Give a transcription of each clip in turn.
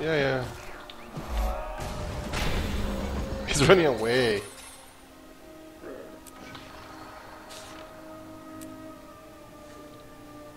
Yeah, yeah. He's running away.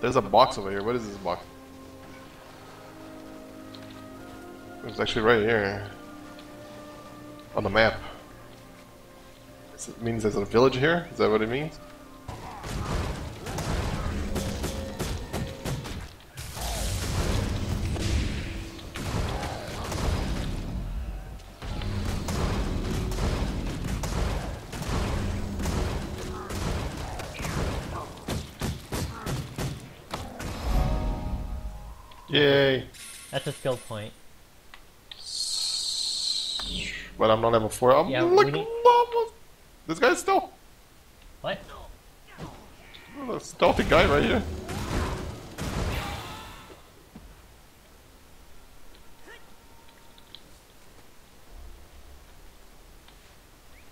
There's a box over here. What is this box? It's actually right here. On the map. It means there's a village here? Is that what it means? Yay! That's a skill point. But I'm not level 4. I'm Yeah, like need- almost- This guy's still What? a stealthy guy right here.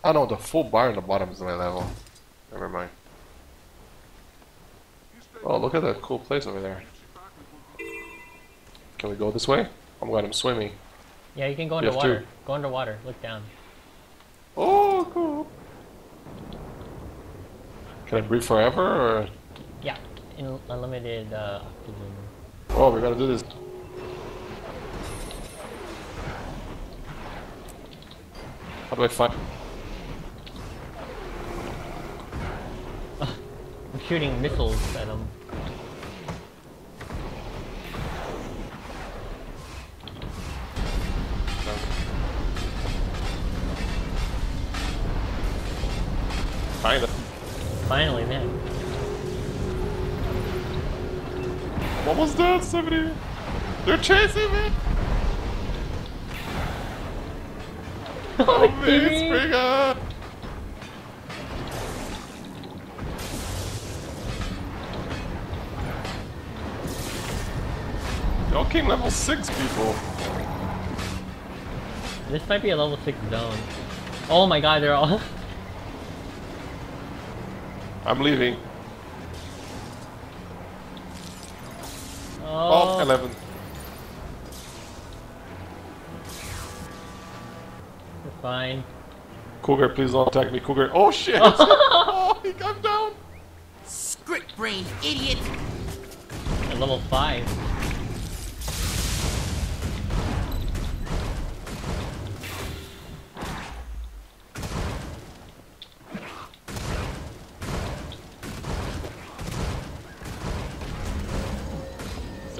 Oh no, the full bar in the bottom is my level. Never mind. Oh, look at that cool place over there. Can we go this way? Oh my god, I'm swimming. Yeah, you can go underwater. Go underwater. Look down. Oh, cool. Can I breathe forever, or...? Yeah, in unlimited uh, oxygen. Oh, we gotta do this. How do I find... I'm shooting missiles at them. Kinda. Finally, man. I'm almost dead, somebody. They're chasing me. Oh, me. Springer. Y'all came level 6 people. This might be a level 6 zone. Oh my god, they're all... I'm leaving. Oh, Oh, 11. We're fine. Cougar, please don't attack me, Cougar. Oh shit! oh, he got down! Script brain idiot! At level 5.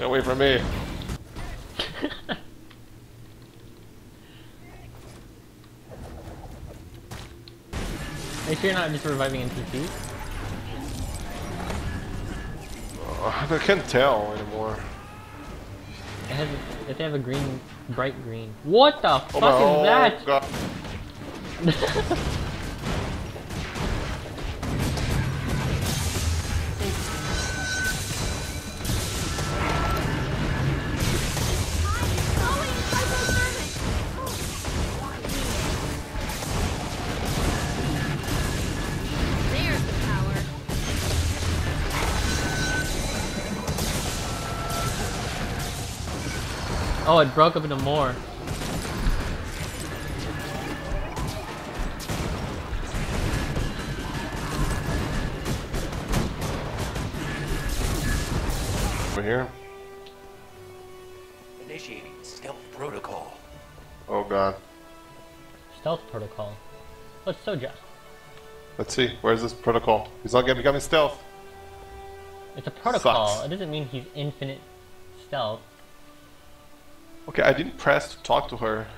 Stay away from me. Make sure you're not just reviving NPCs. Oh, I can't tell anymore. It has, if they have a green, bright green. What the Oh fuck is oh, that? Oh, it broke up into more. Over here. Initiating stealth protocol. Oh god. Stealth protocol. Oh, it's Soja. Let's see. Where's this protocol? He's not getting becoming stealth. It's a protocol. Sucks. It doesn't mean he's infinite stealth. Okay, I didn't press to talk to her.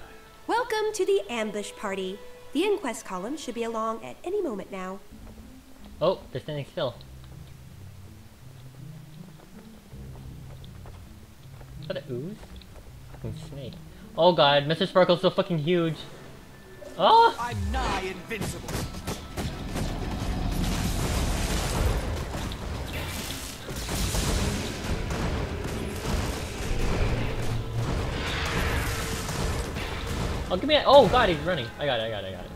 Welcome to the ambush party. The inquest column should be along at any moment now. Oh, they're standing still. Is that a ooze? Fucking snake. Oh god, Mr. Sparkle's so fucking huge. Oh! I'm nigh invincible. Oh, give me a- Oh god, he's running. I got it, I got it, I got it.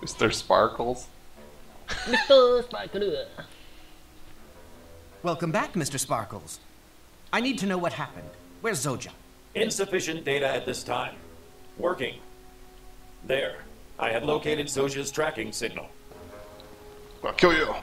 Mr. Sparkles. Mr. Sparkle. Welcome back, Mr. Sparkles. I need to know what happened. Where's Zosia? Insufficient data at this time. Working. There. I have located Zosia's tracking signal. I'll kill you.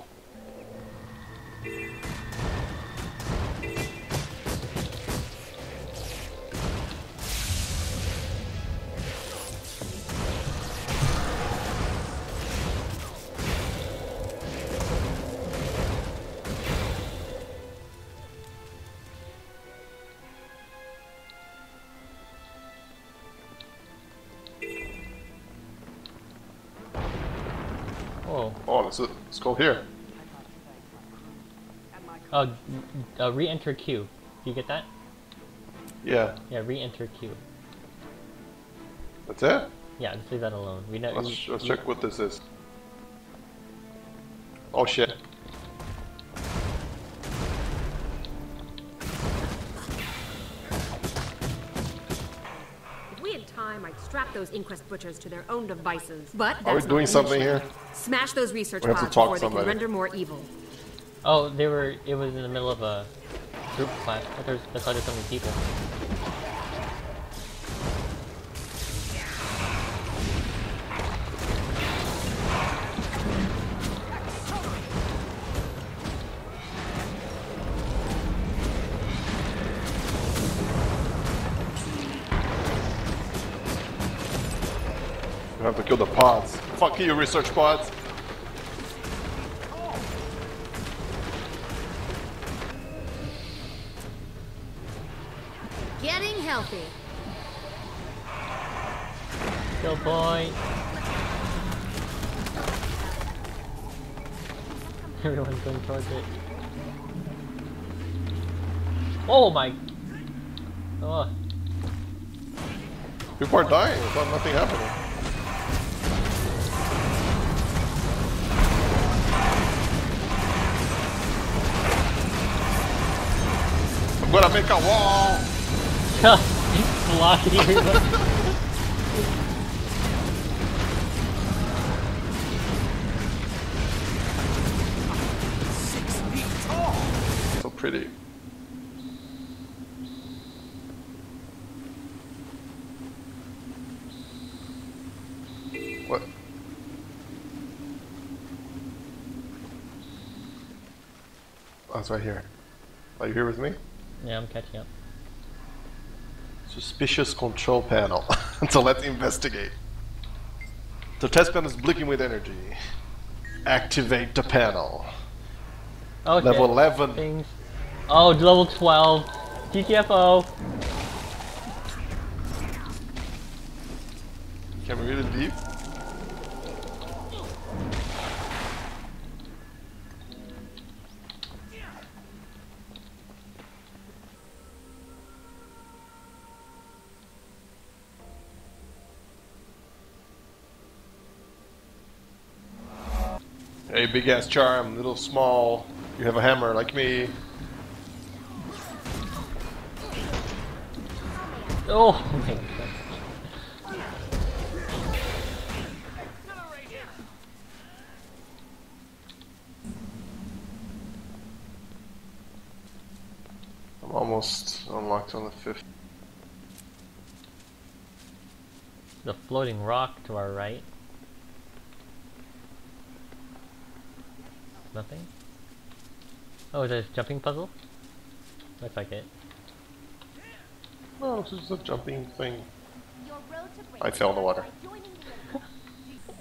Oh, let's, let's go here. oh, uh, re-enter queue. Do you get that? Yeah, Yeah, re-enter queue. that's it. Yeah, just leave that alone. We know. Let's, we- let's we- check what this is. Oh shit. Those Inquest butchers to their own devices. But Are that's we doing something here? Smash those research We pods before to they can render more evil. Oh, they were. It was in the middle of a group class. I thought there's- That's why there's so many people. We have to kill the pods. Fuck you, research pods. Getting healthy. Kill point. Everyone's going towards it. Oh my. Oh, People are dying without nothing happening. Gonna make a wall. blocking. Six feet tall. So pretty. What? Oh, it's right here. Are you here with me? Yeah, I'm catching up. Suspicious control panel. so let's investigate. The test panel is blinking with energy. Activate the panel. Oh. Level 11. Things. Oh, level 12. GTFO. Can we really leave? Big ass charm, little small. You have a hammer like me. Oh my god. I'm almost unlocked on the fifth. The floating rock to our right. Nothing? Oh, is this jumping puzzle? Looks like it. Oh, it's just a jumping thing. I fell in the water.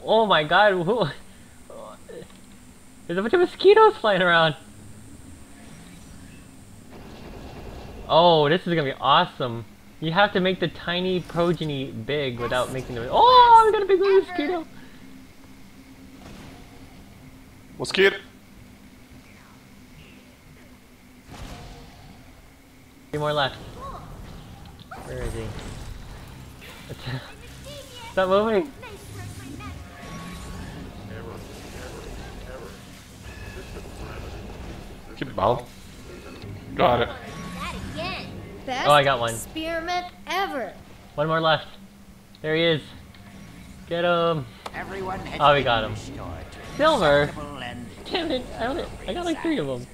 Oh my god, who? There's a bunch of mosquitoes flying around. Oh, this is gonna be awesome. You have to make the tiny progeny big without making them. Oh, we got a big mosquito. Mosquito! Three more left. Where is he? Stop moving. Keep it bound. Got it. Best Oh, I got one. experiment ever. One more left. There he is. Get him. Everyone Oh, we got him. Silver. Damn it! I, only, I got like three of them.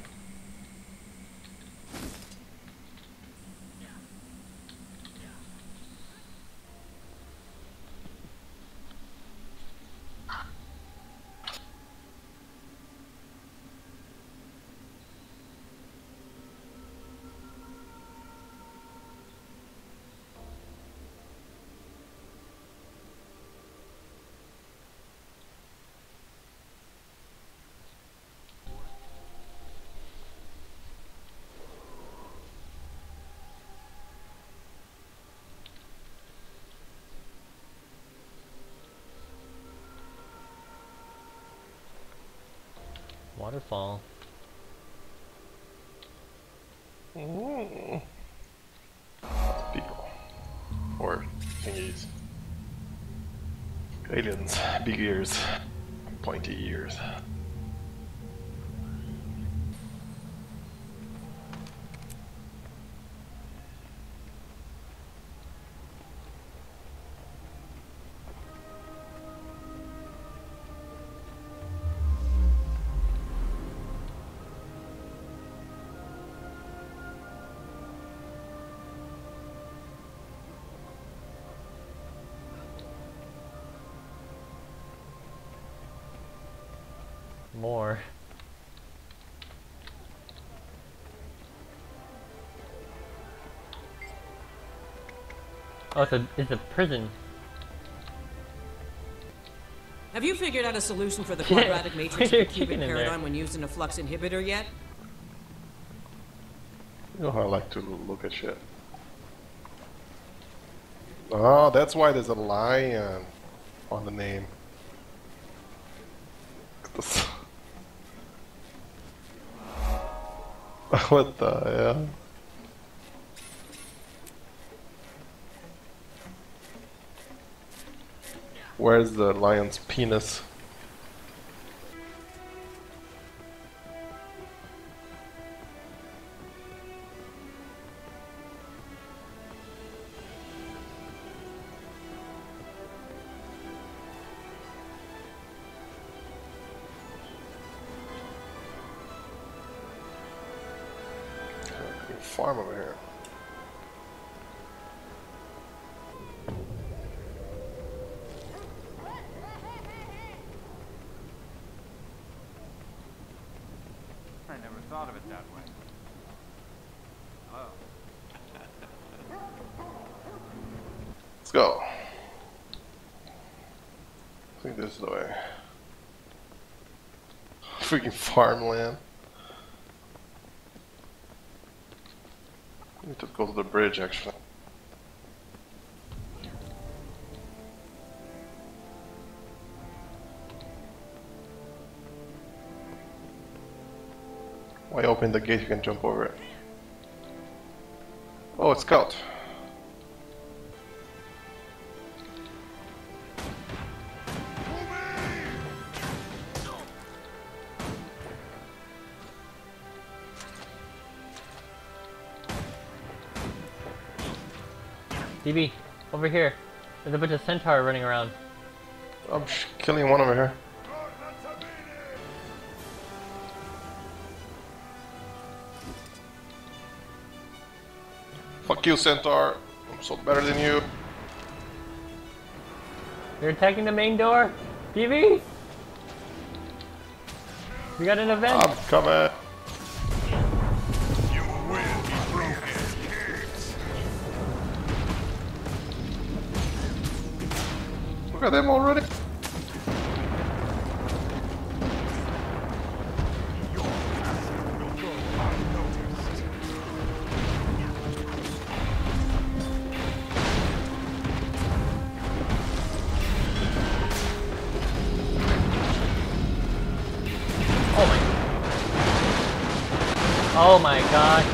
Waterfall. People. Or thingies. Aliens. Big ears. Pointy ears. More. Oh, it's a it's a prison. Have you figured out a solution for the quadratic matrix of the cubic chicken in there? paradigm when used in a flux inhibitor yet? You know how I like to look at shit. Oh, that's why there's a lion on the name. what the hell? Where's the lion's penis? Farm over here. I never thought of it that way. Hello. Let's go. I think this is the way. Freaking farmland. We need to go to the bridge actually. Why open the gate? You can jump over it. Oh, it's scout. DB, over here. There's a bunch of centaur running around. I'm sh- killing one over here. Fuck you, Centaur. I'm so better than you. You're attacking the main door? DB! We got an event! I'm coming. At them already. Oh. Oh my god.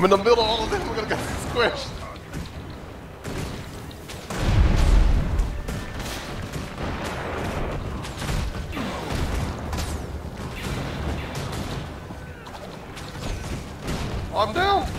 I'm in the middle of all of them. We're gonna get squished. I'm down.